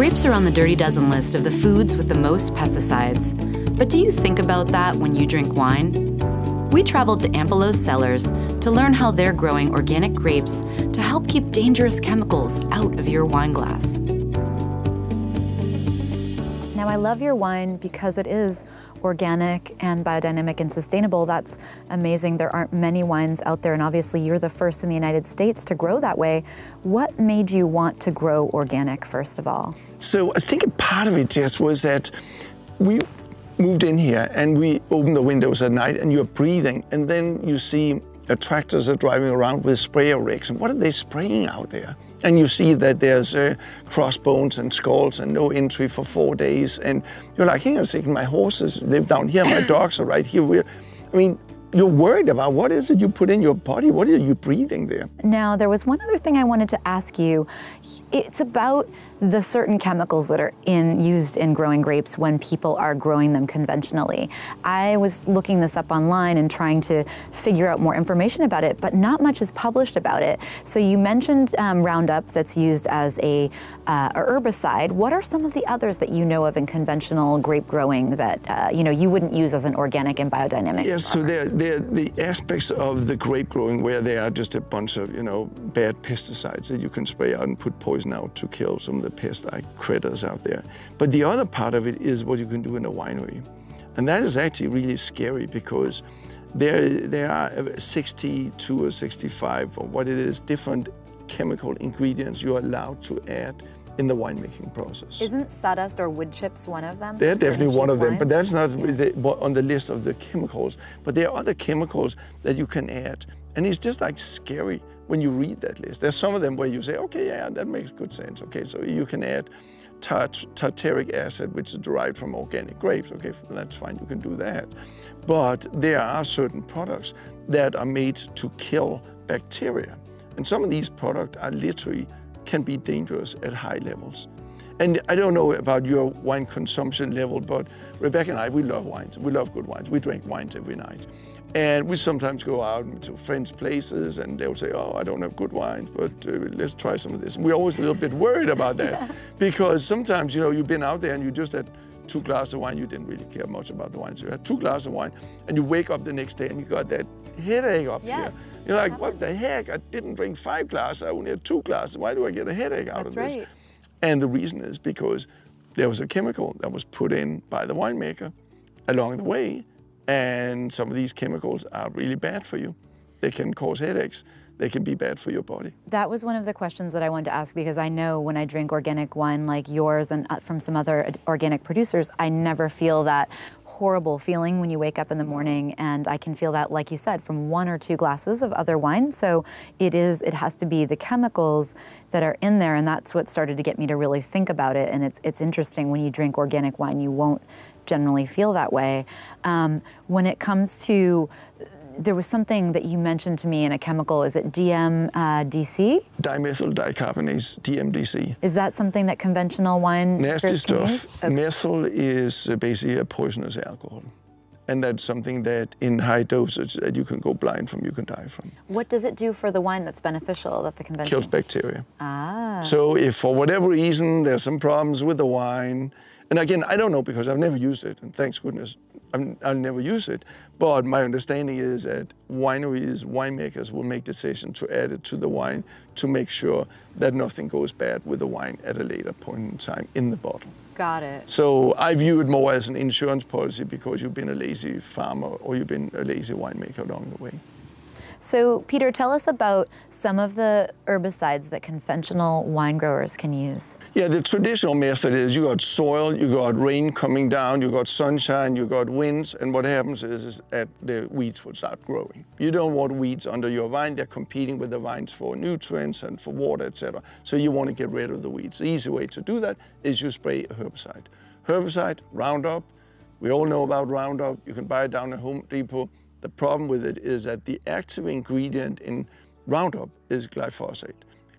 Grapes are on the Dirty Dozen list of the foods with the most pesticides. But do you think about that when you drink wine? We traveled to Ampelos Cellars to learn how they're growing organic grapes to help keep dangerous chemicals out of your wine glass. Now, I love your wine because it is organic and biodynamic and sustainable. That's amazing. There aren't many wines out there, and obviously, you're the first in the United States to grow that way. What made you want to grow organic, first of all? So, I think a part of it just was that we moved in here and we opened the windows at night and you're breathing, and then you see tractors are driving around with sprayer rigs. And what are they spraying out there? And you see that there's uh, crossbones and skulls and no entry for four days. And you're like, hang on a second, my horses live down here, my dogs are right here. We're, I mean, you're worried about what is it you put in your body? What are you breathing there? Now, there was one other thing I wanted to ask you. It's about the certain chemicals that are in used in growing grapes when people are growing them conventionally. I was looking this up online and trying to figure out more information about it, but not much is published about it. So you mentioned um, Roundup that's used as a, uh, herbicide. What are some of the others that you know of in conventional grape growing that uh, you know you wouldn't use as an organic and biodynamic? Yes, so they're, they're the aspects of the grape growing where there are just a bunch of you know bad pesticides that you can spray out and put poison out to kill some of the the pest-like critters out there. But the other part of it is what you can do in a winery. And that is actually really scary because there, there are 62 or 65 or what it is, different chemical ingredients you're allowed to add in the winemaking process. Isn't sawdust or wood chips one of them? They're definitely one of them, but that's not yeah. the, on the list of the chemicals. But there are other chemicals that you can add. And it's just like scary when you read that list. There's some of them where you say, okay, yeah, that makes good sense. Okay, so you can add tart tartaric acid, which is derived from organic grapes. Okay, that's fine, you can do that. But there are certain products that are made to kill bacteria. And some of these products are literally can be dangerous at high levels. And I don't know about your wine consumption level, but Rebecca and I, we love wines. We love good wines. We drink wines every night. And we sometimes go out to friends' places and they'll say, oh, I don't have good wines, but uh, let's try some of this. And we're always a little bit worried about that yeah. because sometimes, you know, you've been out there and you just had two glasses of wine, you didn't really care much about the wine. So you had two glasses of wine and you wake up the next day and you got that headache up yes. here. You're like, what the heck? I didn't drink five glasses, I only had two glasses. Why do I get a headache out That's of this? And the reason is because there was a chemical that was put in by the winemaker along the way and some of these chemicals are really bad for you. They can cause headaches. They can be bad for your body. That was one of the questions that I wanted to ask because I know when I drink organic wine like yours and uh, from some other organic producers, I never feel that horrible feeling when you wake up in the morning and I can feel that like you said from one or two glasses of other wine so it is it has to be the chemicals that are in there and that's what started to get me to really think about it and it's it's interesting when you drink organic wine you won't generally feel that way. Um, when it comes to there was something that you mentioned to me in a chemical. Is it DMDC? Uh, Dimethyl dicarbonate, DMDC. Is that something that conventional wine Nasty stuff. Okay. Methyl is uh, basically a poisonous alcohol. And that's something that in high dosage that you can go blind from, you can die from. What does it do for the wine that's beneficial that the conventional? Kills bacteria. Ah. So if for whatever reason there's some problems with the wine, and again, I don't know because I've never used it, and thanks goodness i will never use it. But my understanding is that wineries, winemakers will make decisions to add it to the wine to make sure that nothing goes bad with the wine at a later point in time in the bottle. Got it. So I view it more as an insurance policy because you've been a lazy farmer or you've been a lazy winemaker along the way. So, Peter, tell us about some of the herbicides that conventional wine growers can use. Yeah, the traditional method is you got soil, you got rain coming down, you got sunshine, you got winds, and what happens is, is that the weeds will start growing. You don't want weeds under your vine, they're competing with the vines for nutrients and for water, etc. So you want to get rid of the weeds. The easy way to do that is you spray a herbicide. Herbicide, Roundup, we all know about Roundup, you can buy it down at Home Depot. The problem with it is that the active ingredient in Roundup is glyphosate.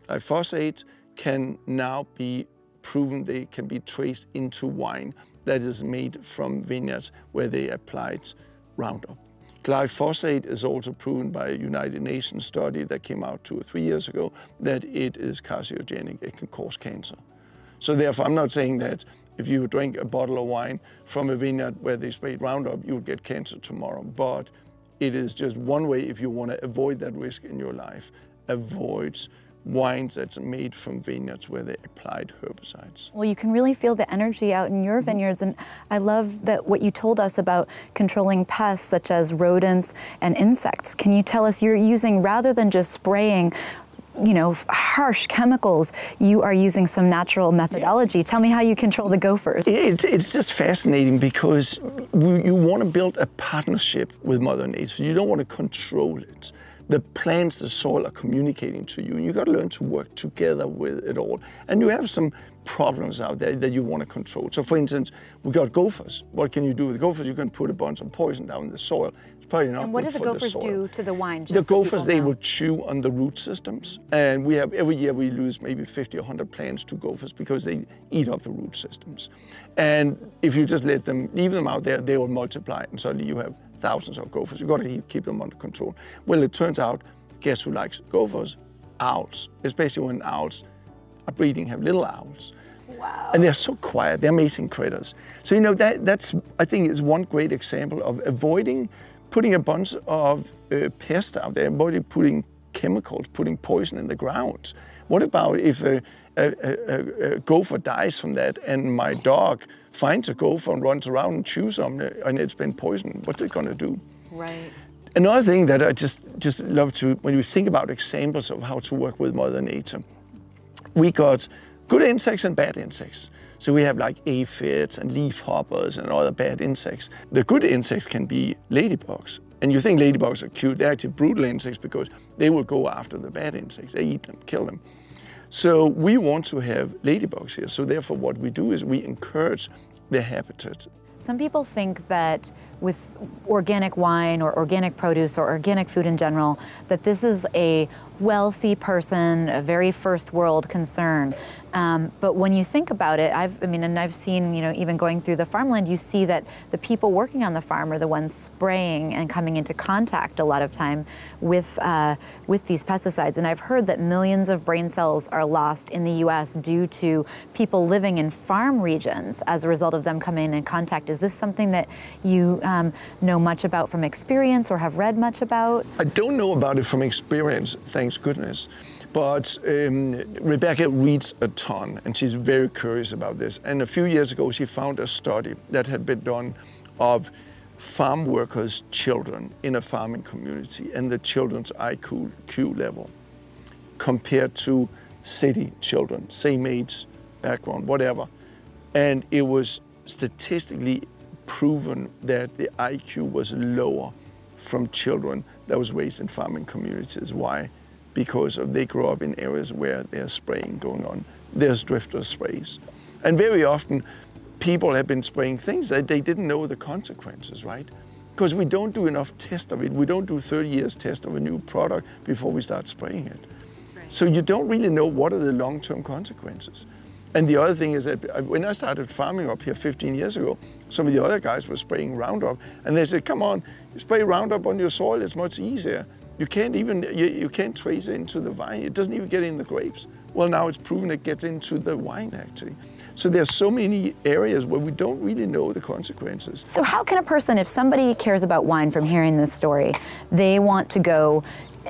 Glyphosate can now be proven they can be traced into wine that is made from vineyards where they applied Roundup. Glyphosate is also proven by a United Nations study that came out two or three years ago that it is carcinogenic, it can cause cancer. So therefore, I'm not saying that if you drink a bottle of wine from a vineyard where they sprayed Roundup, you'll get cancer tomorrow. But it is just one way if you want to avoid that risk in your life. Avoid wines that's made from vineyards where they applied herbicides. Well, you can really feel the energy out in your mm-hmm. vineyards, and I love that what you told us about controlling pests such as rodents and insects. Can you tell us you're using rather than just spraying? You know, harsh chemicals. You are using some natural methodology. Yeah. Tell me how you control the gophers. It, it's just fascinating because you want to build a partnership with Mother Nature. You don't want to control it the plants, the soil are communicating to you. And you got to learn to work together with it all. And you have some problems out there that you want to control. So for instance, we got gophers. What can you do with gophers? You can put a bunch of poison down in the soil. Probably not and what do the gophers the do to the wine? the gophers, they will chew on the root systems. And we have, every year we lose maybe 50 or 100 plants to gophers because they eat up the root systems. And if you just let them, leave them out there, they will multiply and suddenly you have thousands of gophers. You've got to keep them under control. Well, it turns out, guess who likes gophers? Owls, especially when owls are breeding, have little owls. Wow. And they're so quiet, they're amazing critters. So, you know, that, that's, I think, is one great example of avoiding putting a bunch of uh, pests out there, avoiding putting chemicals, putting poison in the ground. What about if a, a, a, a gopher dies from that and my dog finds a gopher and runs around and chews on it and it's been poisoned, what's it going to do? Right. Another thing that I just, just love to, when you think about examples of how to work with Mother Nature, we got good insects and bad insects. So we have like aphids and leaf hoppers and other bad insects. The good insects can be ladybugs. And you think ladybugs are cute, they're actually brutal insects because they will go after the bad insects. They eat them, kill them. So we want to have ladybugs here. So therefore what we do is we encourage their habitat. Some people think that with organic wine or organic produce or organic food in general, that this is a wealthy person, a very first world concern. Um, but when you think about it, I've, I mean, and I've seen, you know, even going through the farmland, you see that the people working on the farm are the ones spraying and coming into contact a lot of time with, uh, with these pesticides. And I've heard that millions of brain cells are lost in the U.S. due to people living in farm regions as a result of them coming in contact. Is this something that you um, know much about from experience or have read much about? I don't know about it from experience, thanks goodness. But um, Rebecca reads a ton and she's very curious about this. And a few years ago, she found a study that had been done of farm workers' children in a farming community and the children's IQ level compared to city children, same age, background, whatever. And it was statistically proven that the IQ was lower from children that was raised in farming communities. Why? because of they grow up in areas where there's spraying going on. There's drifter sprays. And very often people have been spraying things that they didn't know the consequences, right? Because we don't do enough test of it. We don't do 30 years test of a new product before we start spraying it. Right. So you don't really know what are the long-term consequences. And the other thing is that when I started farming up here 15 years ago, some of the other guys were spraying Roundup, and they said, come on, spray Roundup on your soil, it's much easier. You can't even, you, you can't trace it into the vine. It doesn't even get in the grapes. Well, now it's proven it gets into the wine, actually. So there's so many areas where we don't really know the consequences. So how can a person, if somebody cares about wine from hearing this story, they want to go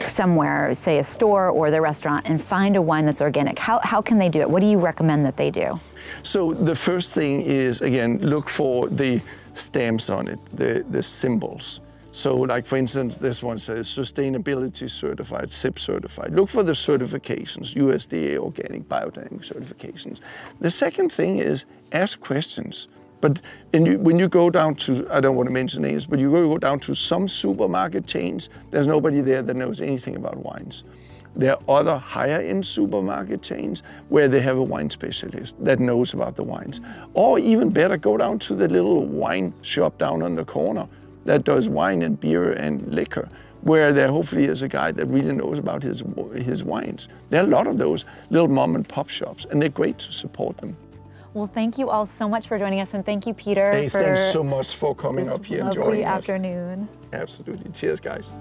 somewhere, say a store or the restaurant, and find a wine that's organic, how, how can they do it? What do you recommend that they do? So the first thing is, again, look for the stamps on it, the, the symbols. So like for instance, this one says sustainability certified, SIP certified. Look for the certifications, USDA organic biodynamic certifications. The second thing is ask questions. But you, when you go down to, I don't want to mention names, but you go down to some supermarket chains, there's nobody there that knows anything about wines. There are other higher end supermarket chains where they have a wine specialist that knows about the wines. Or even better, go down to the little wine shop down on the corner that does wine and beer and liquor, where there hopefully is a guy that really knows about his, his wines. There are a lot of those little mom and pop shops, and they're great to support them. Well, thank you all so much for joining us, and thank you, Peter. Hey, thanks so much for coming up here and joining afternoon. us. Absolutely. Cheers, guys.